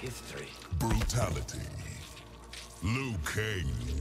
history. Brutality. Liu Kang.